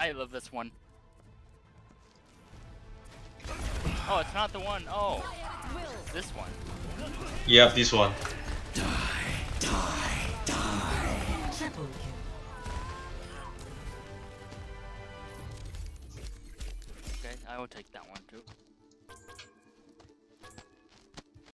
I love this one. Oh, it's not the one. Oh, this one. Yeah, this one. Triple kill. Okay, I will take that one too.